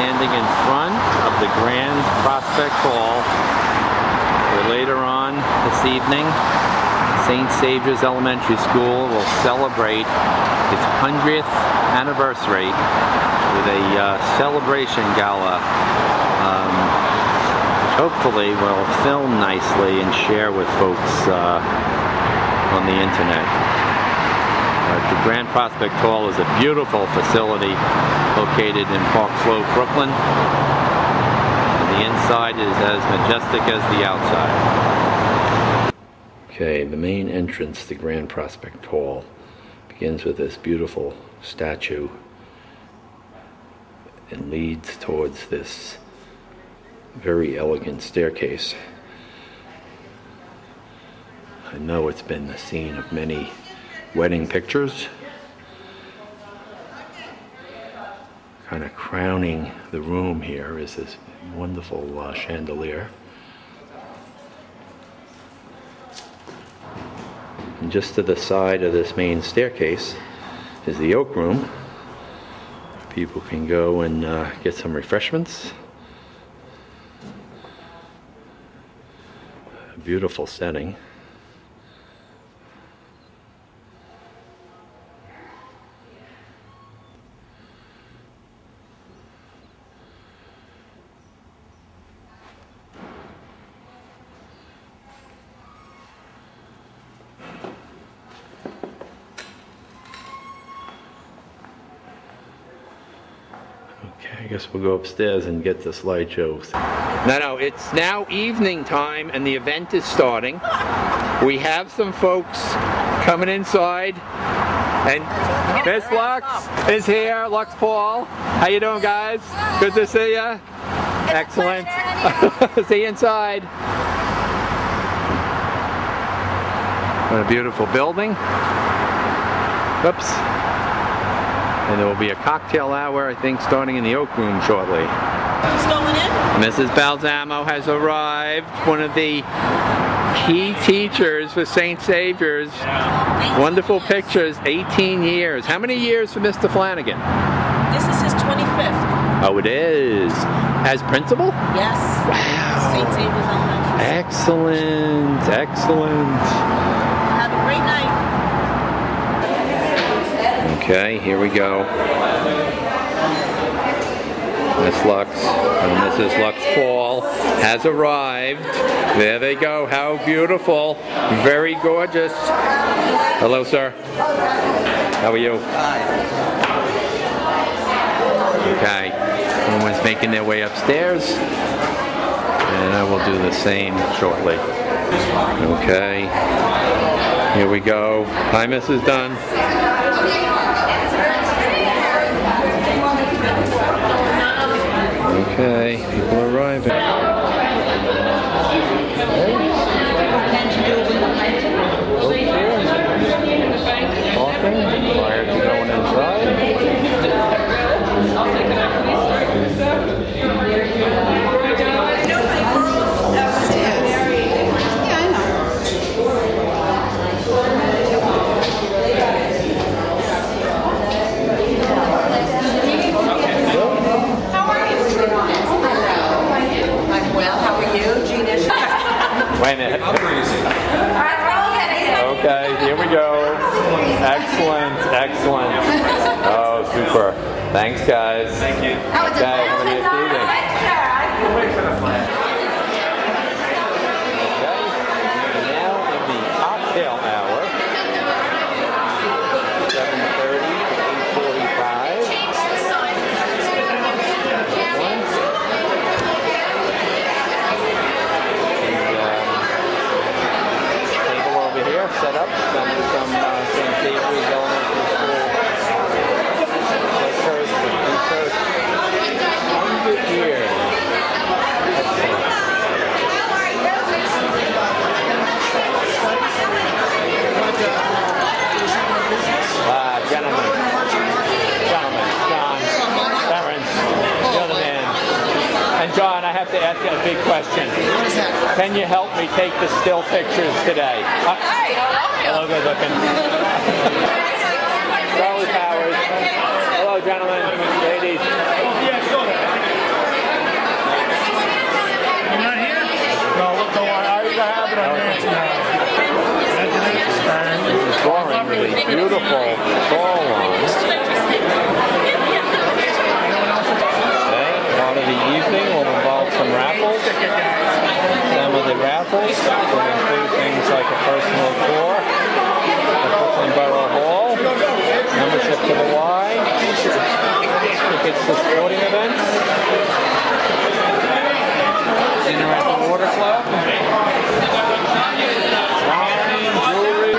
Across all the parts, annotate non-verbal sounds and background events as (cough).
standing in front of the Grand Prospect Hall where later on this evening St. Saviour's Elementary School will celebrate its 100th anniversary with a uh, celebration gala um, hopefully will film nicely and share with folks uh, on the internet. The Grand Prospect Hall is a beautiful facility located in Park Slope, Brooklyn. And the inside is as majestic as the outside. Okay, the main entrance to Grand Prospect Hall begins with this beautiful statue and leads towards this very elegant staircase. I know it's been the scene of many wedding pictures. Kind of crowning the room here is this wonderful uh, chandelier. And just to the side of this main staircase is the oak room. People can go and uh, get some refreshments. A beautiful setting. Okay, I guess we'll go upstairs and get the slideshows. No, no, it's now evening time and the event is starting. We have some folks coming inside. And Miss Lux is here, Lux Paul. How you doing, guys? Good to see you. Excellent. (laughs) see you inside. What a beautiful building. Oops. And there will be a cocktail hour, I think, starting in the Oak Room shortly. Mrs. Balsamo has arrived, one of the key teachers for St. Saviour's. Wonderful pictures, 18 years. How many years for Mr. Flanagan? This is his 25th. Oh, it is. As principal? Yes. Wow. St. Saviour's Elementary. Excellent, excellent. Have a great night. Okay, here we go. Miss Lux uh, and Mrs. Lux Paul has arrived. There they go. How beautiful. Very gorgeous. Hello, sir. How are you? Okay. Everyone's making their way upstairs. And I will do the same shortly. Okay. Here we go. Hi, Mrs. Dunn. Okay, people are arriving. Talking prior to going inside. I'm well. How are you, Gina? Wait minute. Okay, here we go. Excellent, excellent. Oh, super. Thanks, guys. Thank you. Okay, have a nice have to ask you a big question. What is that? Can you help me take the still pictures today? Uh, hey, hello, good looking. Charlie Powers. Hello, gentlemen, ladies. This is boring, beautiful ball lines. Some raffles. Some of the raffles will include things like a personal tour at Brooklyn Borough Hall, membership to the Y, tickets to sporting events, dinner at the Water Club, wine, jewelry,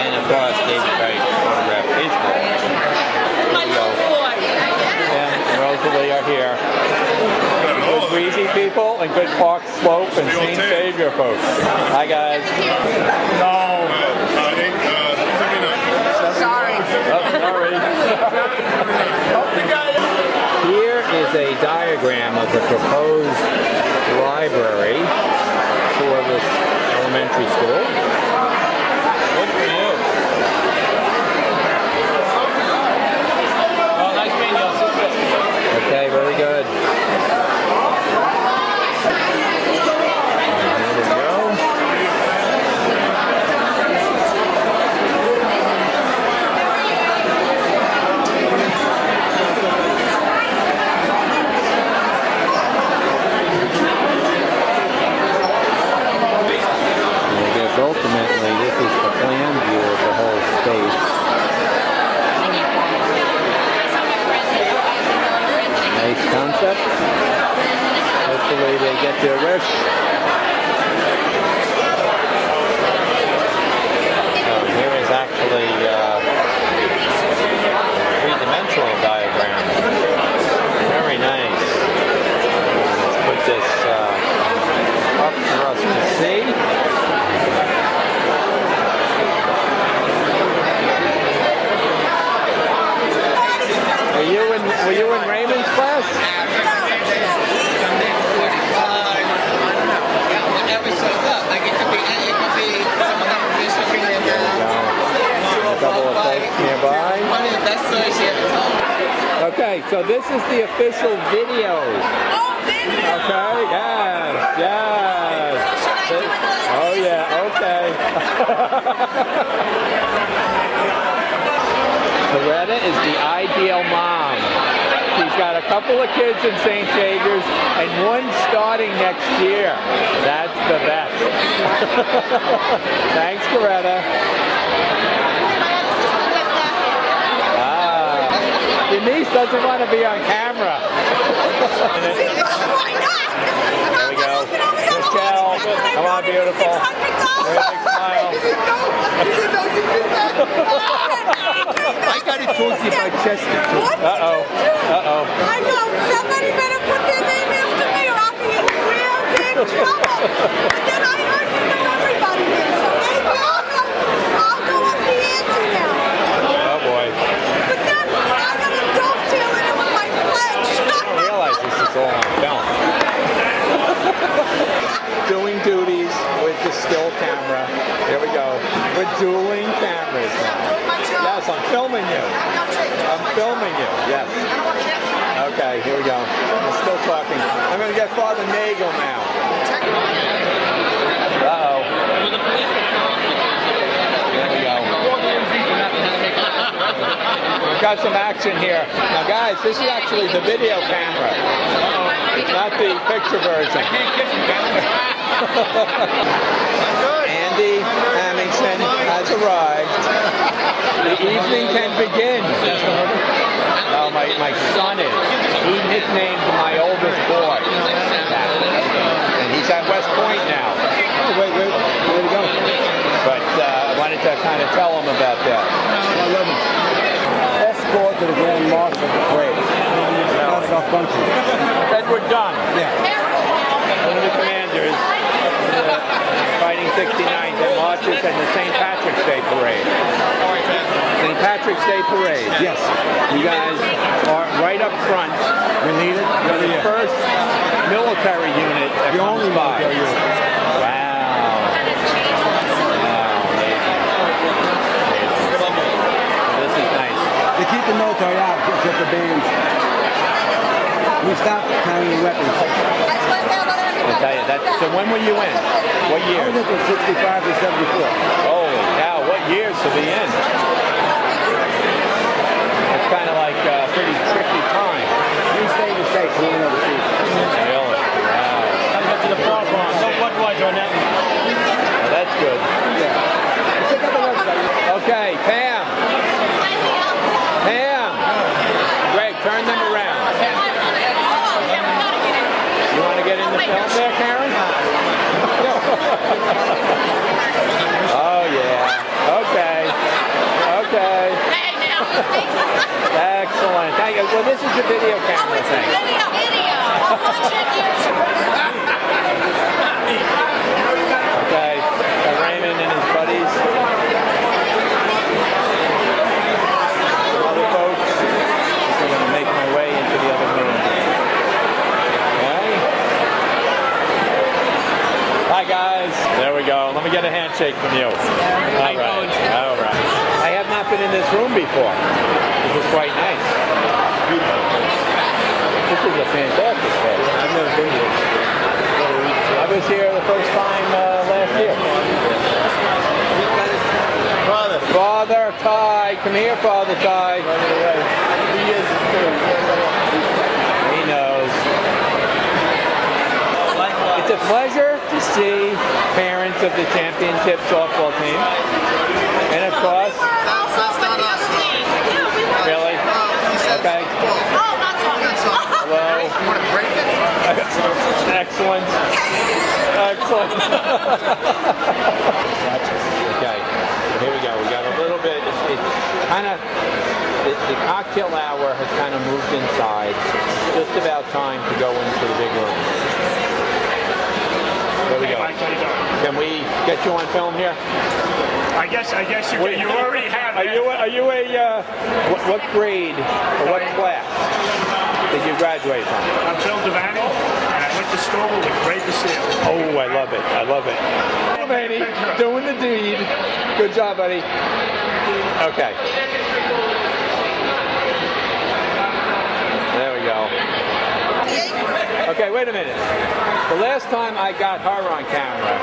and of course David Wright autographed baseball. My little boy. And Rosalie are here. Good breezy people and good Park Slope and St. Savior folks. Hi guys. No. Uh, eight, uh, Sorry. Oh, sorry. Here is a diagram of the proposed library for this elementary school. Good for you. Oh, nice meeting you. Okay, very good. Here we go. I guess ultimately this is the plan view of the whole space. Concept. Hopefully they get their wish. So here is actually uh, a three-dimensional diagram. Very nice. Let's put this uh, up for us to see. Were you in Were you in Raymond's class? A couple of folks nearby. Okay, so this is the official video. Okay, yes, yes. Oh yeah, okay. (laughs) Loretta is the ideal mom. She's got a couple of kids in St. Saviour's and one starting next year. That's the best. (laughs) Thanks, Loretta. Your niece doesn't want to be on camera. There we go. Michelle, come on, beautiful. Very big smile. I got it told you by Chester. Uh-oh. Uh-oh. I know. Somebody better put their name after me or I'll be in real big trouble. and then I heard you know everybody here. So maybe I'll go, I'll go up the ante now. Oh boy. But then I got to dovetail it in with my pledge. I don't realize this is all on film. (laughs) Doing duties with the still camera. Here we go. We're dueling cameras now. Yes, I'm filming you. I'm filming you. Yes. Okay, here we go. I'm still talking. I'm going to get Father Nagel now. Uh-oh. There we go. We've got some action here. Now, guys, this is actually the video camera. Not the picture version. (laughs) Andy Hamilton has arrived. The evening can begin. Oh, my, my son is. He nicknamed my oldest boy. And he's at West Point now. Oh, wait, wait. Where'd he go? But uh, I wanted to kind of tell him about that. Escort to the Grand Marshal of the Parade. That's our function. Edward Dunn. Yeah. one of the commanders, uh, (laughs) fighting 69th and marches in the St. Patrick's Day Parade. St. Patrick's Day Parade. Yes. You guys are right up front. We need it. You're the Yeah. first military unit that The comes only by. military unit. Wow. Wow, amazing. Amazing. This is nice. They keep the military out, just the bands. We stopped carrying weapons. I tell you, that, so when were you in? What I was in 65 to 74. Holy cow, what years to be in? It's kind of like a pretty tricky time. We stayed in the States, we went overseas. Really? Wow. Gotta get to the far bar. No Budweiser on that one. Well, that's good. Check out the website. Okay, Pam. Pam. Turn them around. You want to get in the film there, Karen? (laughs) oh, yeah. Okay. Okay. Excellent. Thank you. Well, this is the video camera thing. Video. Video. (laughs) okay. Uh, Raymond and his buddies. Some other folks. I'm going to make my way into the other room. Okay. Hi, guys. There we go. Let me get a handshake from you. All right. All right. I have not been in this room before. This is quite nice. This is a fantastic place. I've never been here. I was here the first time uh, last year. Father. Father Ty, come here, Father Ty. He knows. It's a pleasure to see parents of the championship softball team. And of course, really? Okay. Hello. (laughs) Excellent. Excellent. okay. Here we go. We got a little bit. It's, it's kind of the, the cocktail hour has kind of moved inside. It's just about time to go into the big room. We go. Mike, how you doing? Can we get you on film here? I guess I guess you Wait. you already have. Are you are you a uh, what, what grade or what class did you graduate from? I'm Phil Devaney, and I went to school with Basile. Oh, I love it. I love it. Manny, doing the deed. Good job, buddy. Okay. There we go. Okay, wait a minute. The last time I got her on camera,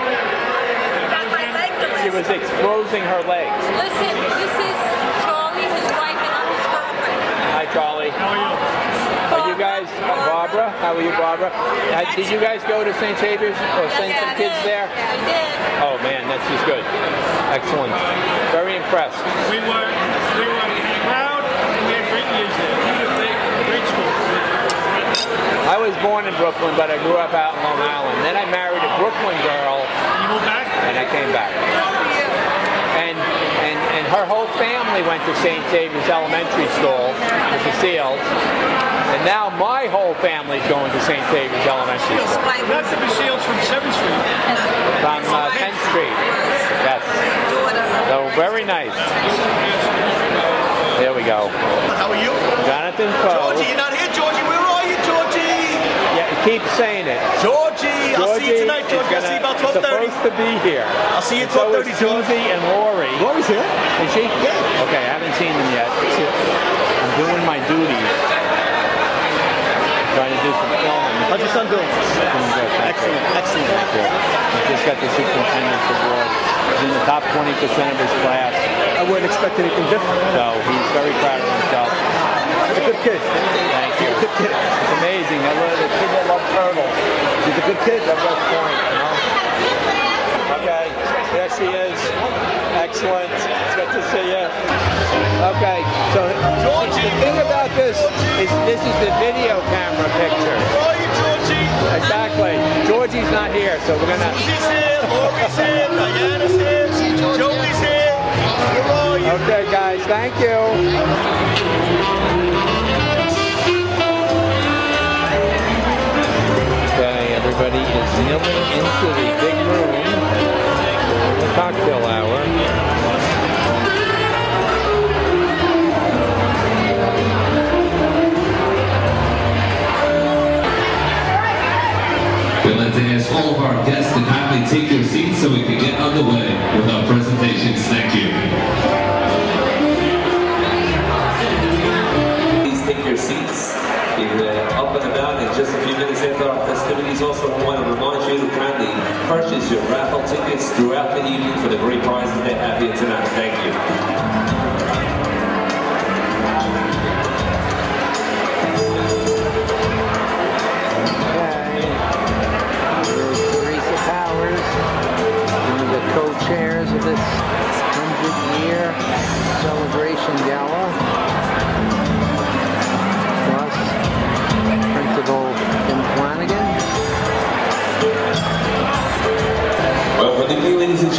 she was exposing her legs. Listen, this is Charlie, his wife, and I'm his girlfriend. Hi, Charlie. How are you? Are you guys, uh, Barbara? How are you, Barbara? Uh, did you guys go to St. Saviour's or send some kids there? I did. Oh man, that's just good. Excellent. Very impressed. We were we were proud, and we had great years there. We had a great, great school. I was born in Brooklyn, but I grew up out in Long Island. Then I married a Brooklyn girl, You moved back? and I came back. And and and her whole family went to St. Saviour's Elementary School with the Seals. And now my whole family's going to St. Saviour's Elementary School. That's the Basiles from 7th Street. From uh, 10th Street. Yes. So very nice. There we go. How are you? Jonathan Poe. Georgie, you're not here, Georgie. Where are Georgie? Keep saying it. Georgie, Georgie I'll see you tonight, Georgie. I'll see you about gonna- 12:30. supposed to be here. I'll see you at 12:30, George. Susie and Lori. Lori's here. Is she? Yeah. Okay, I haven't seen them yet. I'm doing my duties. Trying to do some filming. How's your son doing? Doing good, thank you. Excellent, excellent. Thank you. He just got the superintendent's award. He's in the top 20% of his class, I wouldn't expect anything different. so he's very proud of himself. He's a good kid. Thank you. Good kid. It's amazing. I love the kid that. He's a good kid. That's West Point, you know? Okay, there she is. Excellent. It's good to see you. Okay, so Georgie. the thing about this is this is the video camera picture. Where are you, Georgie? Exactly. Georgie's not here, so we're gonna. Susie's here, Lori's here, Diana's here, Joey's here. Where are you? Okay, guys. Thank you. Everybody is milling into the big room. for The cocktail hour. We'd like to ask all of our guests to kindly take their seats so we can get underway with our presentations. Thank you. Please take your seats. If you're up and about, graduation activities. Also, want to remind you to kindly purchase your raffle tickets through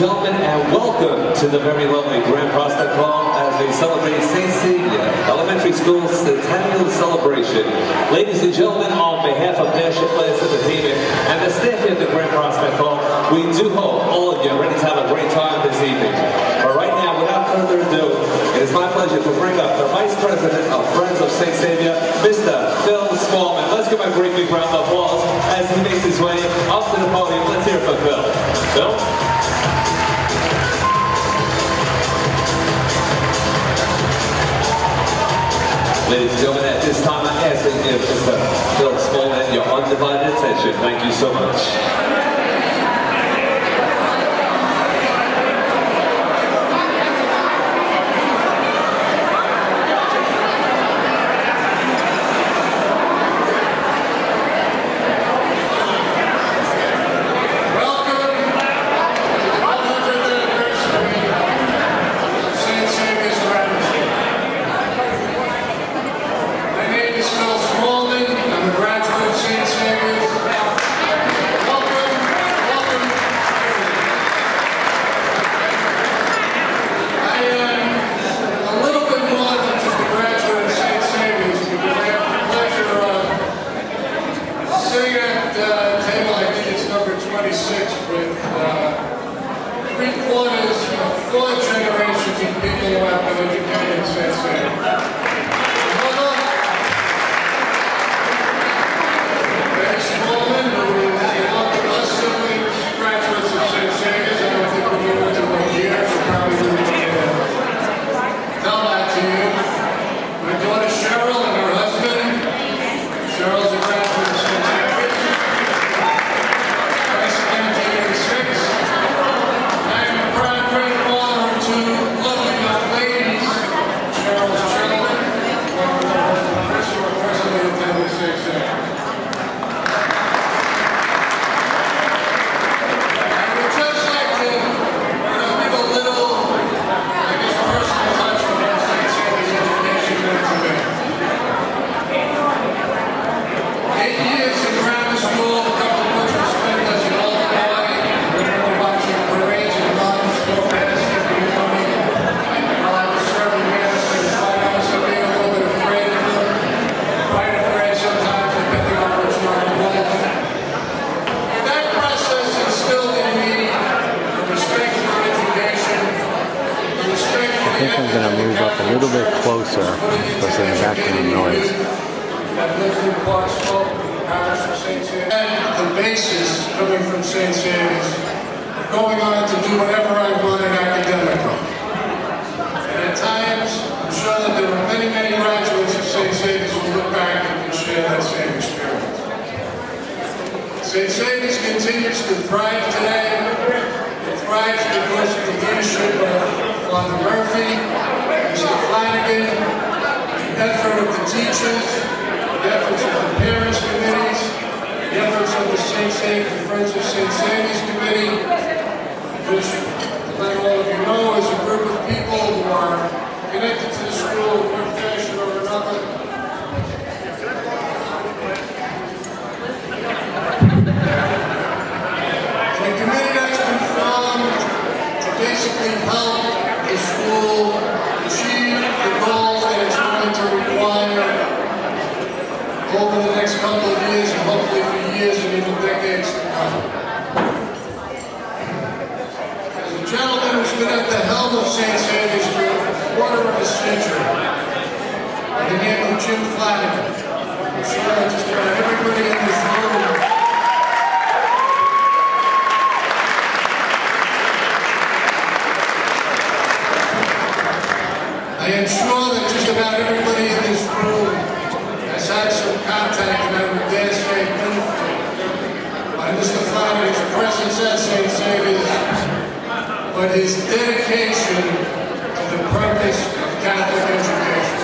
gentlemen, and welcome to the very lovely Grand Prospect Hall as they celebrate St. Savior Elementary School's centennial celebration. Ladies and gentlemen, on behalf of National Players Entertainment and the staff here at the Grand Prospect Hall, we do hope all of you are ready to have a great time this evening. But right now, without further ado, it is my pleasure to bring up the Vice President of Friends of St. Savior, Mr. Phil Smallman. Let's give him a great big round of applause as he makes his way up to the podium. Let's hear it for Phil. Phil? Ladies and gentlemen, at this time I'm asking if Mr. Phil Smallman your undivided attention. Thank you so much. Continues to thrive today. It thrives because of the leadership of Father Murphy, Mr. Flanagan, the effort of the teachers, the efforts of the parents committees, the efforts of the St. Saviour's, the Friends of St. Saviour's Committee, which, let all of you know, is a group of people who are connected to the school in one fashion or another. And a committee that's been formed to basically help the school achieve the goals that it's going to require over the next couple of years and hopefully for years and even decades to come. As a gentleman who's been at the helm of St. Saviour's for a quarter of a century, by the name of Jim Flanagan, I'm just about everybody in this room I am sure that just about everybody in this room has had some contact and I would dare say benefited by Mr. Flanagan's presence at St. Saviour's, but his dedication to the purpose of Catholic education.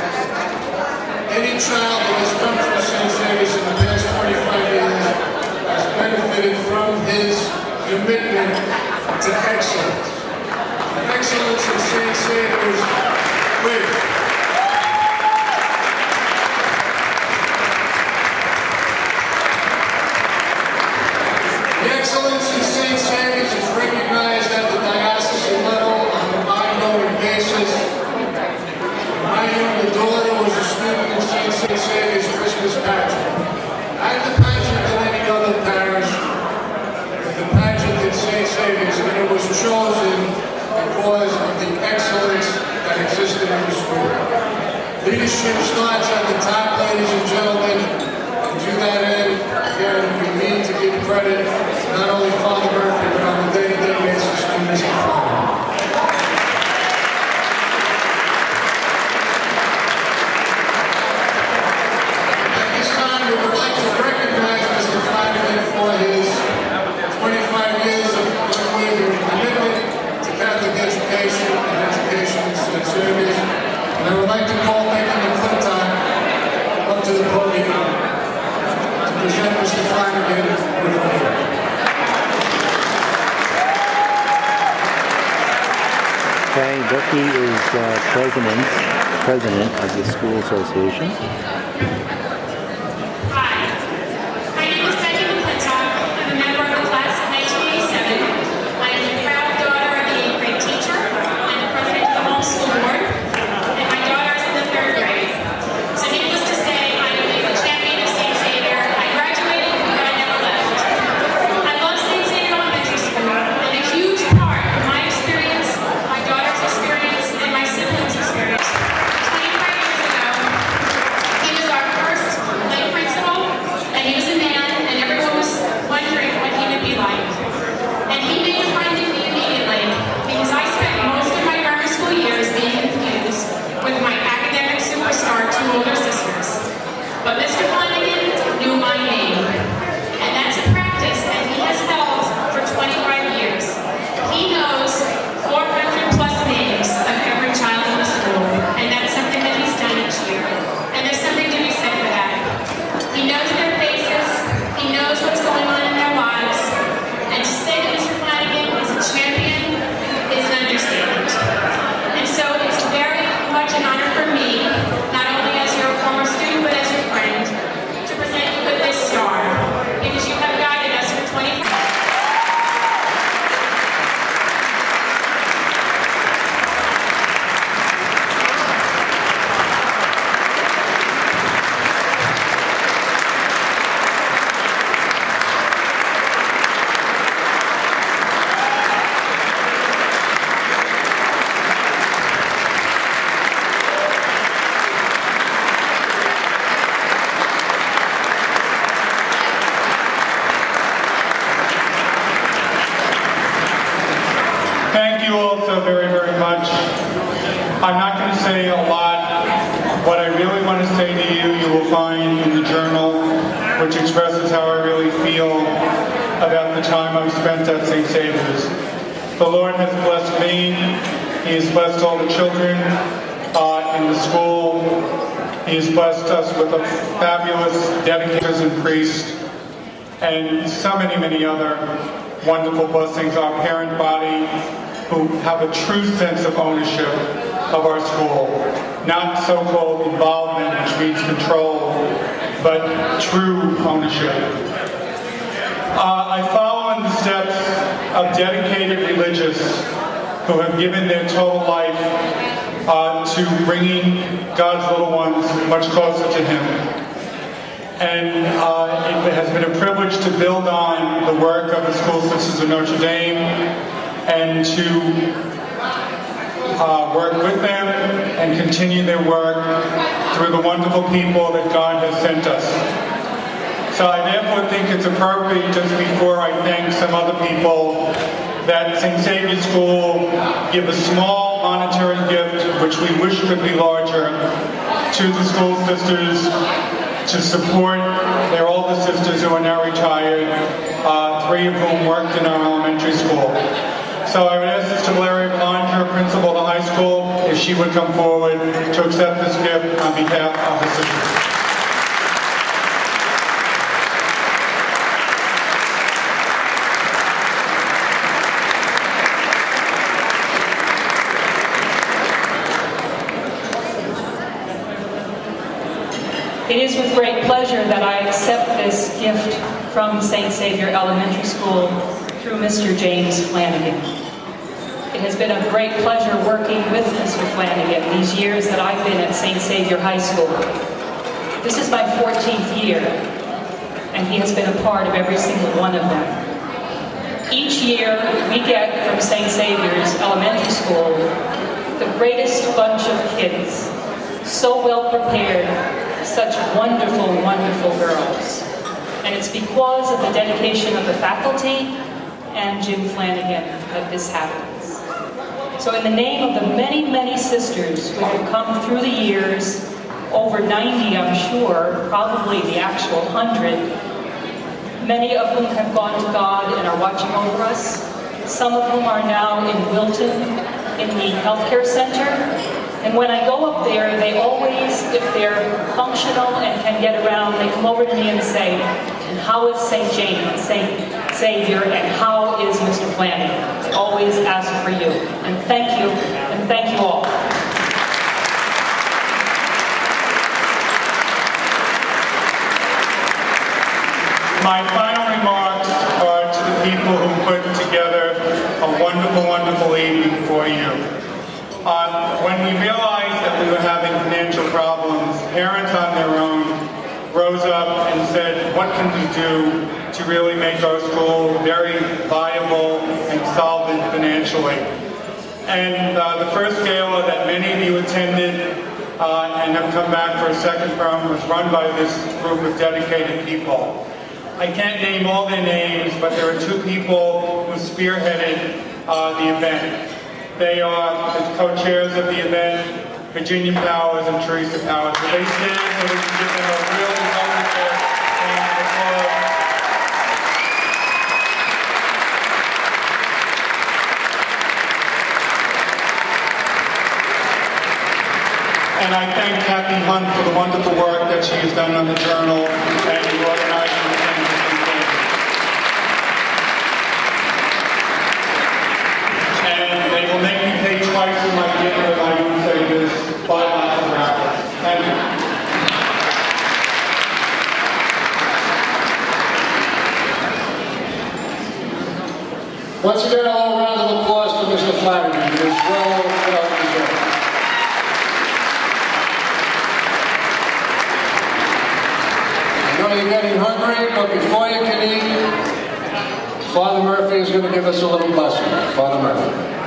Any child that has come from St. Saviour's in the past 25 years has benefited from his commitment to excellence. Excellence in St. Saviour's with celebrate St. Saviour's Christmas pageant. At the pageant than any other parish, the pageant at St. Saviour's, and it was chosen because of the excellence that existed in the school. Leadership starts at the top, ladies and gentlemen, and to that end, again, we need to give credit not only Father Murphy, but on a day-to-day basis to Mr. Flanagan. At this time, we would like to recognize Mr. Flanagan for his 25 years of unwavering commitment to Catholic education and education service. And I would like to call Becky McClintock up to the podium to present Mr. Flanagan with a award. Okay, Becky is uh, president, president of the school association. And uh, it has been a privilege to build on the work of the School Sisters of Notre Dame and to uh, work with them and continue their work through the wonderful people that God has sent us. So I therefore think it's appropriate just before I thank some other people that St. Saviour School give a small monetary gift, which we wish could be larger, to the school sisters to support their older sisters who are now retired, uh, three of whom worked in our elementary school. So I would ask Sister Valeria Belanger, principal of the high school, if she would come forward to accept this gift on behalf of the sisters. It is with great pleasure that I accept this gift from St. Saviour Elementary School through Mr. James Flanagan. It has been a great pleasure working with Mr. Flanagan these years that I've been at St. Saviour High School. This is my 14th year, and he has been a part of every single one of them. Each year, we get from St. Saviour's Elementary School the greatest bunch of kids, so well prepared, such wonderful, wonderful girls. And it's because of the dedication of the faculty and Jim Flanagan that this happens. So in the name of the many, many sisters who have come through the years, over 90 I'm sure, probably the actual 100, many of whom have gone to God and are watching over us, some of whom are now in Wilton in the healthcare center. And when I go up there, they always, if they're functional and can get around, they come over to me and say, and how is St. James, St. Savior, and how is Mr. Flanagan? Always ask for you. And thank you, and thank you all. My final remarks are to the people who put together a wonderful, wonderful evening for you. When we realized that we were having financial problems, parents on their own rose up and said, what can we do to really make our school very viable and solvent financially? And uh, the first gala that many of you attended uh, and have come back for a second from was run by this group of dedicated people. I can't name all their names, but there are two people who spearheaded uh, the event. They are the co-chairs of the event, Virginia Powers and Teresa Powers. So they stand so we can give them a applause. And I thank Kathy Hunt for the wonderful work that she has done on the journal and the organizing of things. And they will make twice for my dinner I don't say this five lots of. Thank you. Once again, a little round of applause for Mr. Flanagan. It is well, well deserved. I know you're getting hungry, but before you can eat, Father Murphy is going to give us a little blessing. Father Murphy.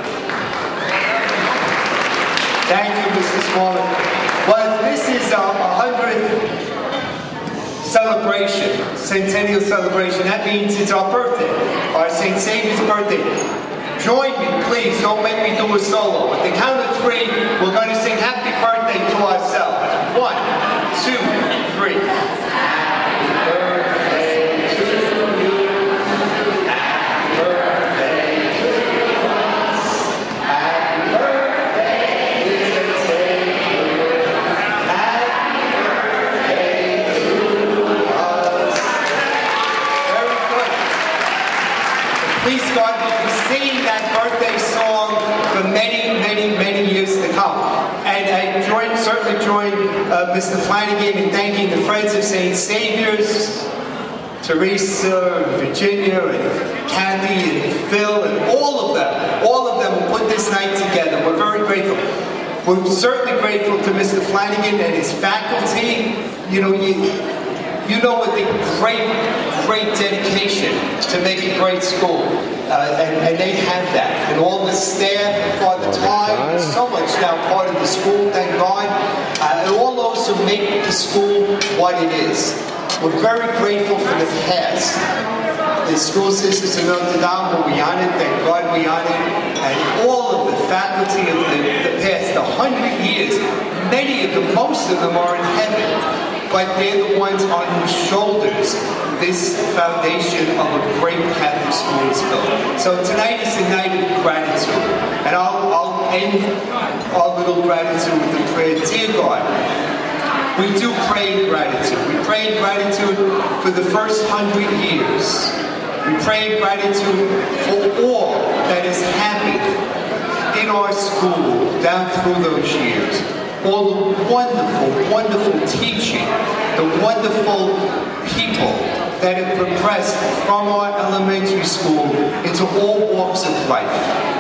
Thank you, Mr. Smalley. Well, this is um, our 100th celebration, centennial celebration. That means it's our birthday, our St. Saviour's birthday. Join me, please. Don't make me do a solo. At the count of three, we're going to sing happy birthday to ourselves. One, two, three. Happy birthday to you. Happy birthday to us. Happy birthday, dear Savior. Happy birthday to us. Very good. Please God, we'll be singing that birthday song for many, many, many years to come. And I certainly join uh, Mr. Flanagan in thanking the Friends of St. Saviors, Teresa, Virginia, and Kathy, and Phil, and all of them, all of them who put this night together. We're very grateful. We're certainly grateful to Mr. Flanagan and his faculty. You know, you, you know what the great, great dedication to make a great school. Uh, and, and they have that. And all the staff, Father Time, so much now part of the school, thank God. Uh, and all those who make the school what it is. We're very grateful for the past. The school sisters of Notre Dame, we honored, thank God we honored, and all of the faculty of the, the past, the hundred years, many of them, most of them are in heaven but they're the ones on whose shoulders this foundation of a great Catholic school is built. So tonight is a night of gratitude. And I'll, I'll end our little gratitude with a prayer. Dear God, we do pray gratitude. We pray gratitude for the first hundred years. We pray gratitude for all that has happened in our school down through those years all the wonderful, wonderful teaching, the wonderful people that have progressed from our elementary school into all walks of life.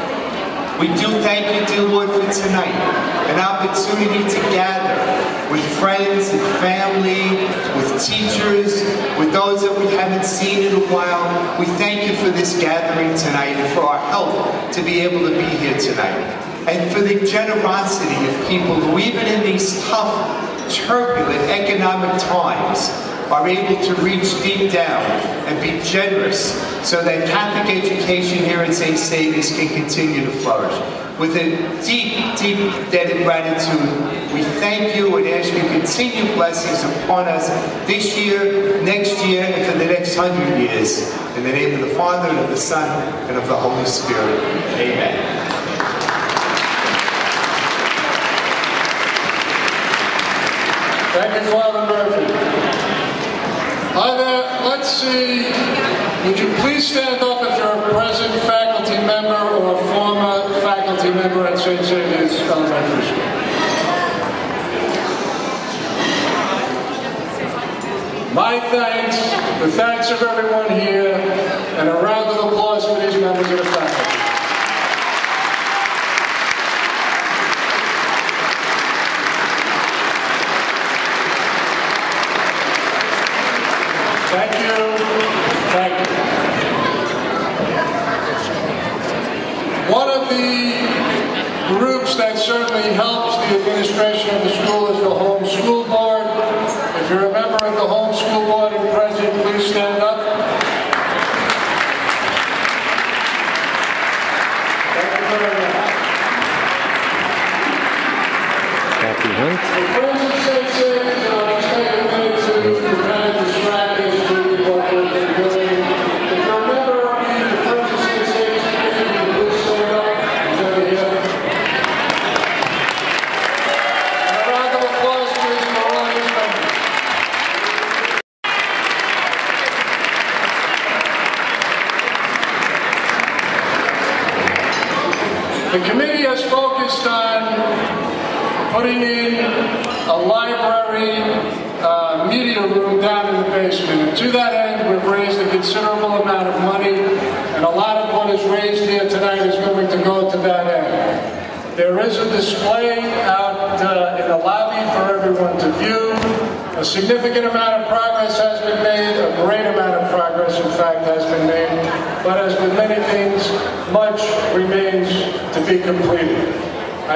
We do thank you, dear Lord, for tonight, an opportunity to gather with friends and family, with teachers, with those that we haven't seen in a while. We thank you for this gathering tonight and for our help to be able to be here tonight. And for the generosity of people who even in these tough, turbulent economic times are able to reach deep down and be generous so that Catholic education here at St. Saviour's can continue to flourish. With a deep, deep debt of gratitude, we thank you and ask you continued blessings upon us this year, next year, and for the next hundred years. In the name of the Father, and of the Son, and of the Holy Spirit. Amen. You, Father Murphy. There, let's see. Would you please stand up if you're a present faculty member or a former faculty member at St. Saviour's Elementary School? My thanks, the thanks of everyone here, and a round of applause for these members of the faculty. Thank you. Thank you. One of the groups that certainly helps the administration of the school is the home school board. If you're a member of the home school board and present, please stand up. Thank you very much. Kathy Hunt. The friends of St. Saviour's, uh, just take a minute to kind of distract us to what we've been doing. If you're a member of the Friends of St. Saviour's community, please stand up. It's over here. And a round of applause, please, for all these members. The committee has focused on putting in a library uh, media room down in the basement. And to that end, we've raised a considerable amount of money, and a lot of what is raised here tonight is going to go to that end. There is a display out uh, in the lobby for everyone to view. A significant amount of progress has been made, a great amount of progress, in fact, has been made. But as with many things, much remains to be completed.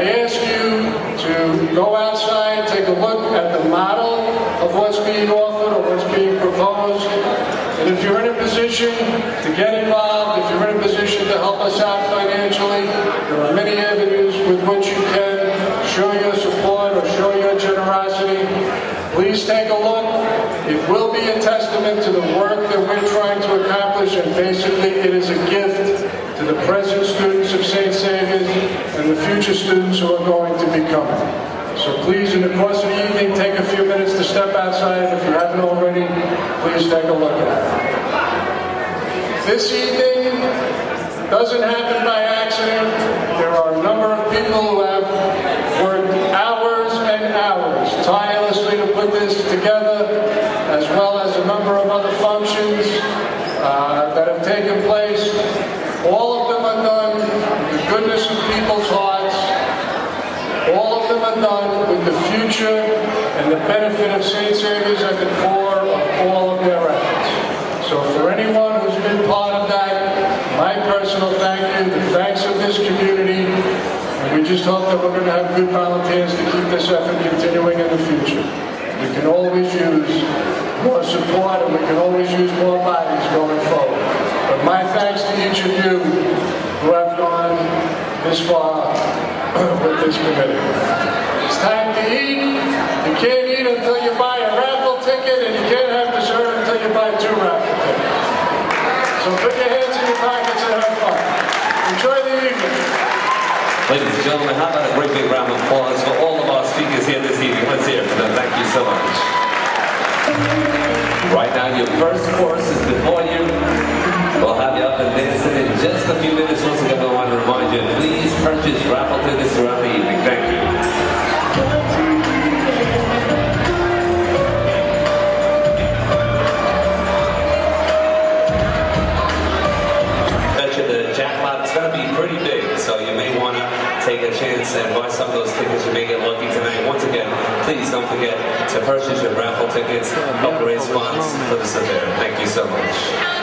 I ask you to go outside, take a look at the model of what's being offered or what's being proposed. And if you're in a position to get involved, if you're in a position to help us out financially, there are many avenues with which you can show your support or show your generosity. Please take a look. It will be a testament to the work that we're trying to accomplish, and basically it is a gift to the present students of St. Saviour's and the future students who are going to be coming. So please, in the course of the evening, take a few minutes to step outside. If you haven't already, please take a look at it. This evening doesn't happen by accident. There are a number of people who have worked hours and hours tirelessly to put this together, as well as a number of other functions uh, that have taken place. All of them are done goodness of people's hearts. All of them are done with the future and the benefit of St. Saviour's at the core of all of their efforts. So for anyone who's been part of that, my personal thank you, the thanks of this community, and we just hope that we're going to have good volunteers to keep this effort continuing in the future. We can always use more support and we can always use more bodies going forward. But my thanks to each of you who have gone this (coughs) far with this committee. It's time to eat. You can't eat until you buy a raffle ticket and you can't have dessert until you buy two raffle tickets. So put your hands in your pockets and have fun. Enjoy the evening. Ladies and gentlemen, how about a great big round of applause for all of our speakers here this evening. Let's hear it for them. Thank you so much. Right now, your first course is before you. We'll have you up and dancing in just a few minutes. Once again, I want to remind you, please purchase raffle tickets throughout the evening. Thank you. Jackpot going to be pretty big, so you may want to take a chance and buy some of those tickets. You may get lucky tonight. Once again, please don't forget to purchase your raffle tickets, help raise funds for this event. Thank you so much.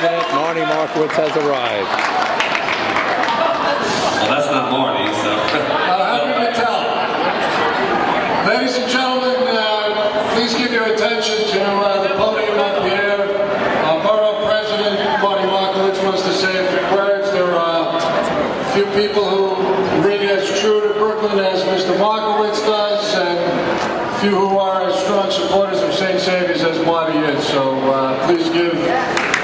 President Marty Markowitz has arrived. Well, that's not Marty, so. (laughs) Uh, Happy Mattel. Ladies and gentlemen, uh, please give your attention to uh, the podium up here. Our Borough President, Marty Markowitz, wants to say a few words. There are a few people who ring as true to Brooklyn as Mr. Markowitz does, and a few who are as strong supporters of St. Saviour's as Marty is. So uh, please give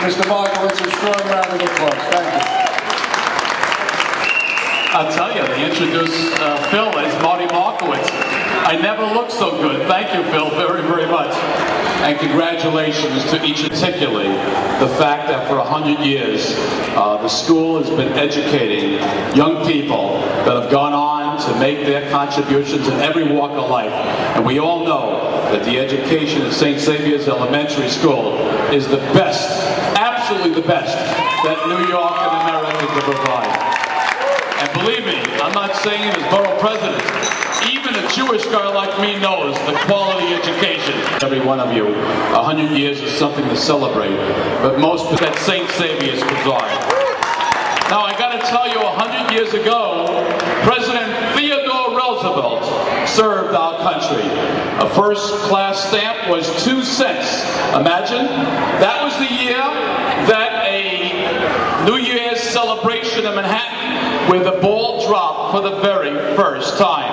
Mr. Markowitz a round of applause. Thank you. I'll tell you, they introduced uh, Phil as Marty Markowitz. I never looked so good. Thank you, Phil, very, very much. And congratulations to each, particularly the fact that for 100 years, uh, the school has been educating young people that have gone on to make their contributions in every walk of life. And we all know that the education at St. Saviour's Elementary School is the best, absolutely the best, that New York and America can provide. And believe me, I'm not saying it as borough president. Even a Jewish guy like me knows the quality education. Every one of you, a hundred years is something to celebrate, but most that St. Saviour's provide. Now I got to tell you, a hundred years ago, President Theodore Roosevelt served our country. A first-class stamp was two cents. Imagine that was the year New Year's celebration in Manhattan where the ball dropped for the very first time.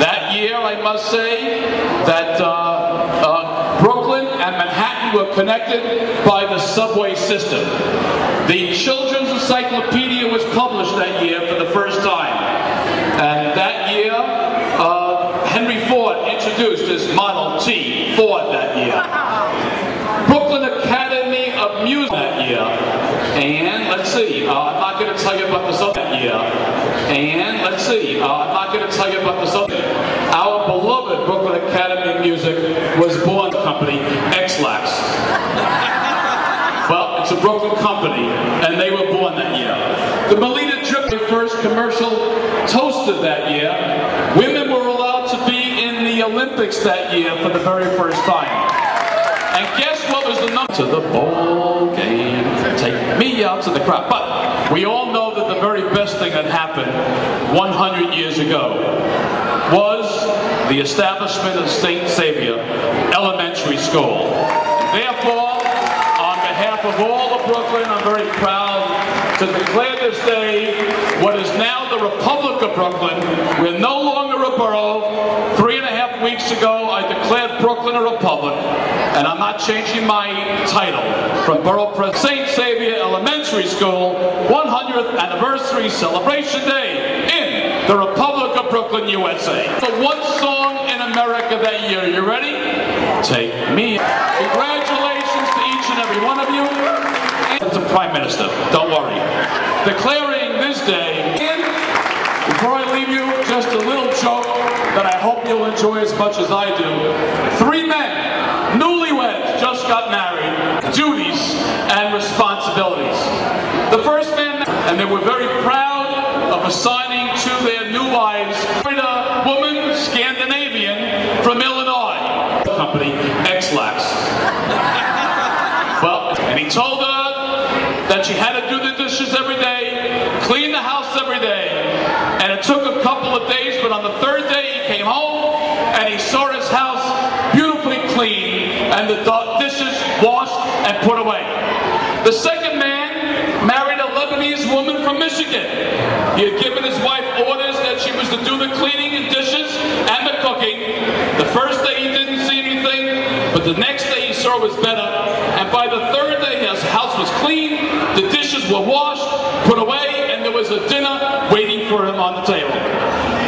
That year, I must say, that uh, uh, Brooklyn and Manhattan were connected by the subway system. The Children's Encyclopedia was published that year for the first time. And that year, uh, Henry Ford introduced his Model T Ford that year. Brooklyn Academy of Music that year. And let's see, uh, I'm not going to tell you about the sub that year. And let's see, uh, I'm not going to tell you about the sub. Our beloved Brooklyn Academy of Music was born company Ex-Lax. Well, it's a Brooklyn company, and they were born that year. The Melitta Drip, first commercial toaster that year. Women were allowed to be in the Olympics that year for the very first time. And guess what was the number? To the ball. Take me out to the crowd. But we all know that the very best thing that happened 100 years ago was the establishment of St. Saviour Elementary School. Therefore, on behalf of all of Brooklyn, I'm very proud to declare this day what is now the Republic of Brooklyn. We're no longer a borough. Three weeks ago, I declared Brooklyn a republic, and I'm not changing my title from Borough President. St. Saviour Elementary School 100th Anniversary Celebration Day in the Republic of Brooklyn, USA. The one song in America that year. You ready? Take me. Congratulations to each and every one of you. And to Prime Minister, don't worry. Declaring this day, and before I leave you, just a little joke that I hope you'll enjoy as much as I do. Three men, newlyweds, just got married, duties and responsibilities. The first man, and they were very proud of assigning to their new wives a woman, Scandinavian, from Illinois, company Ex-Lax. Well, and he told her that she had to do the dishes every day, clean the house every day. And it took a couple of days, but on the third day he came home and he saw his house beautifully clean and the dishes washed and put away. The second man married a Lebanese woman from Michigan. He had given his wife orders that she was to do the cleaning and dishes and the cooking. The first day he didn't see anything, but the next day he saw it was better. And by the third day his house was clean, the dishes were washed, put away, was a dinner waiting for him on the table.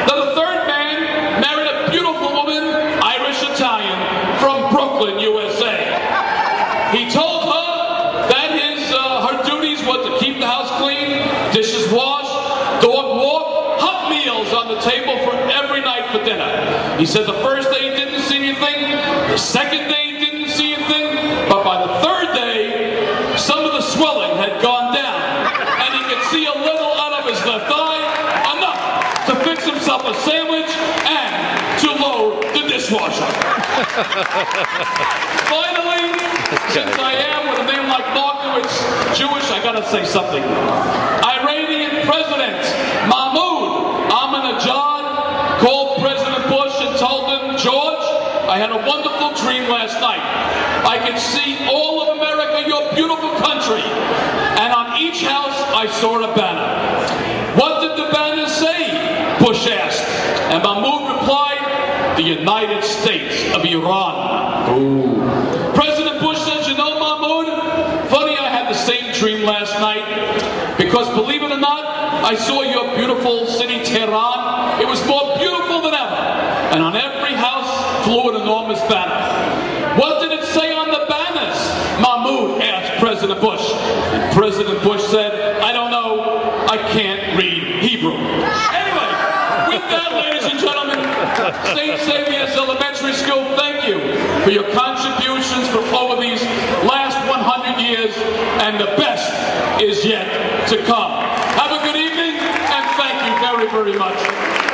Now the third man married a beautiful woman, Irish Italian, from Brooklyn, USA. He told her that his uh, her duties were to keep the house clean, dishes washed, dog walk, hot meals on the table for every night for dinner. He said the first day he didn't see anything, the second day he didn't see anything, but by the third day, some of the swelling had gone down, and he could see a little out of his left eye, enough to fix himself a sandwich and to load the dishwasher. Finally, since I am with a name like Markowitz, Jewish, I gotta say something. Iranian President Mahmoud Ahmadinejad called President Bush and told him, George, I had a wonderful dream last night. I could see all of America, your beautiful country, and on each house I saw a banner. What did the banner say? Bush asked. And Mahmoud replied, the United States of Iran. President Bush said, you know, Mahmoud, funny I had the same dream last night because believe it or not, I saw your beautiful city, Tehran. It was more beautiful than ever. And on every house flew an enormous banner. What did it say on the banners? Mahmoud asked President Bush. And President Bush said, I don't know. I can't read Hebrew. Ladies and gentlemen, St. Saviour's Elementary School, thank you for your contributions for over these last 100 years, and the best is yet to come. Have a good evening, and thank you very, very much.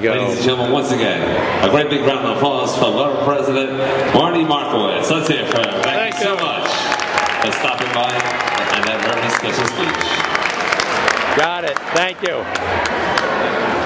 Go. Ladies and gentlemen, once again, a great big round of applause for Borough President Marty Markowitz. Let's hear it for him. Thank, you so much for stopping by and that very special speech. Got it. Thank you.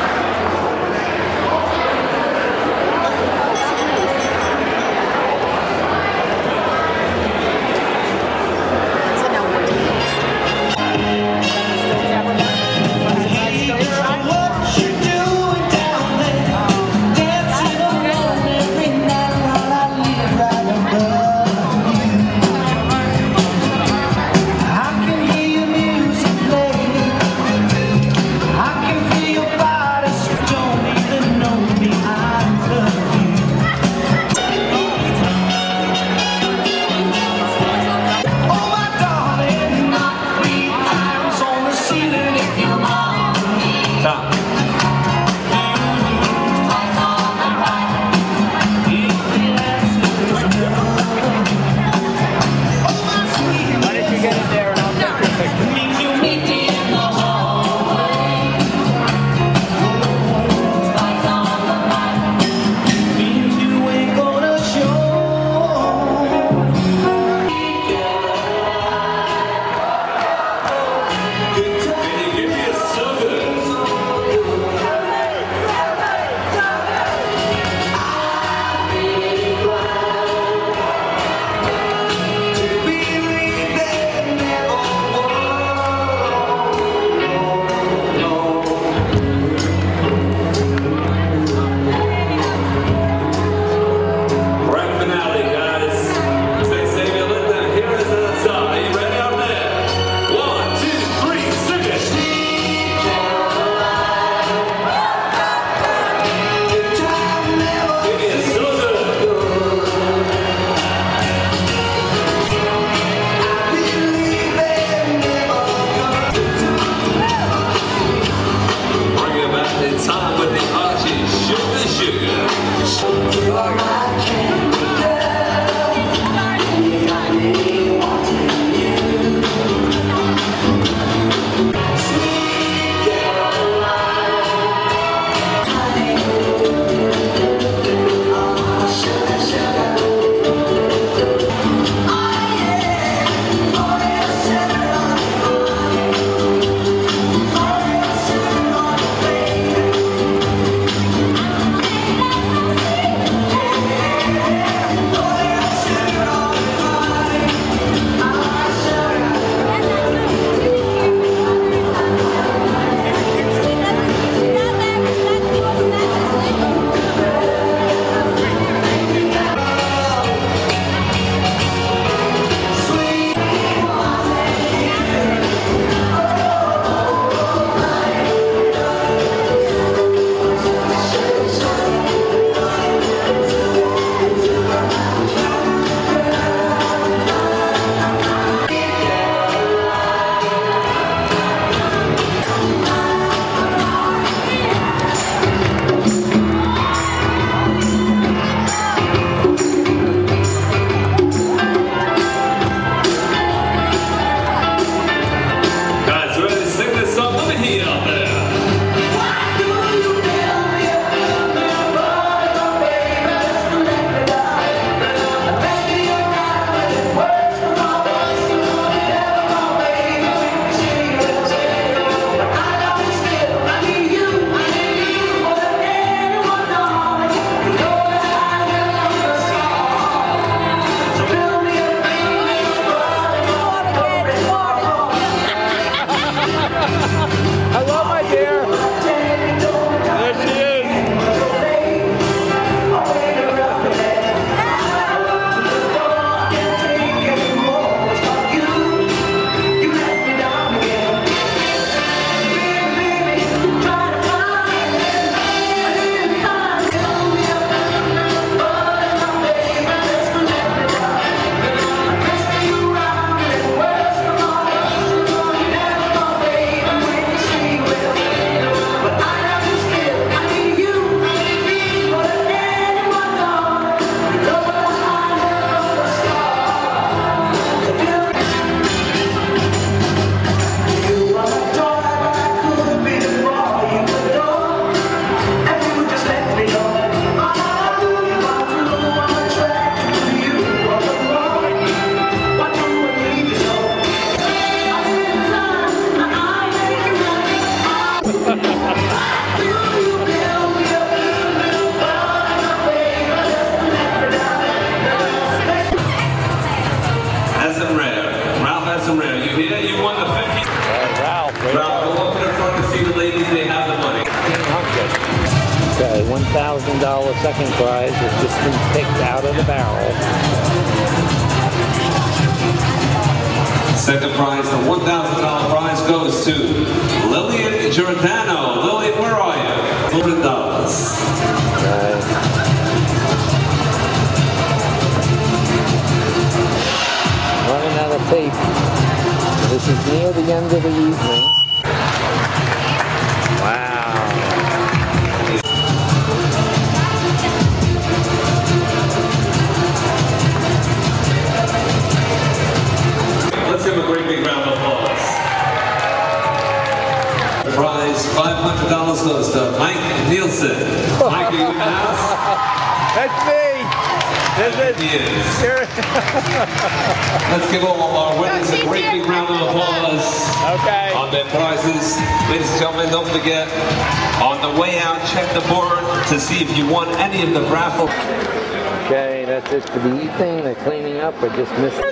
Up.